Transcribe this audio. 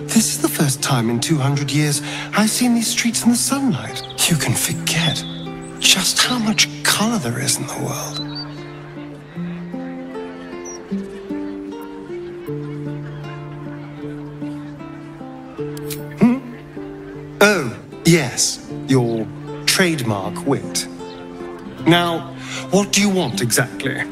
This is the first time in 200 years I've seen these streets in the sunlight. You can forget just how much color there is in the world. Hmm? Oh, yes, your trademark wit. Now, what do you want exactly?